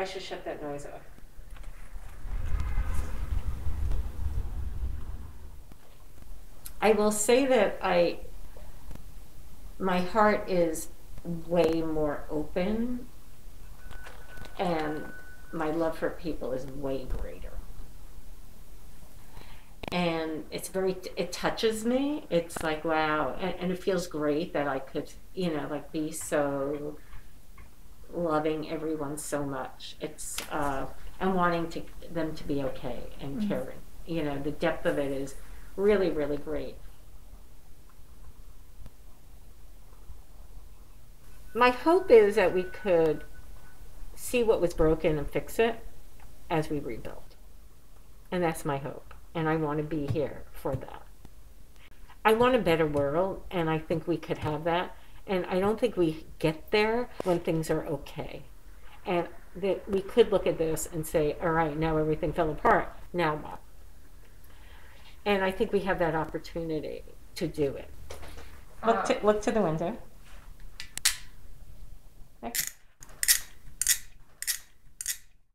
I should shut that noise off. I will say that I, my heart is way more open and my love for people is way greater. And it's very, it touches me. It's like, wow. And, and it feels great that I could, you know, like be so loving everyone so much. It's, uh, and wanting to, them to be okay and Mhm. caring. You know, the depth of it is really, really great. My hope is that we could see what was broken and fix it as we rebuild. And that's my hope. And I want to be here for that. I want a better world, and I think we could have that. And I don't think we get there when things are okay. And that we could look at this and say, all right, now everything fell apart. Now what? And I think we have that opportunity to do it. Look to, look to the window.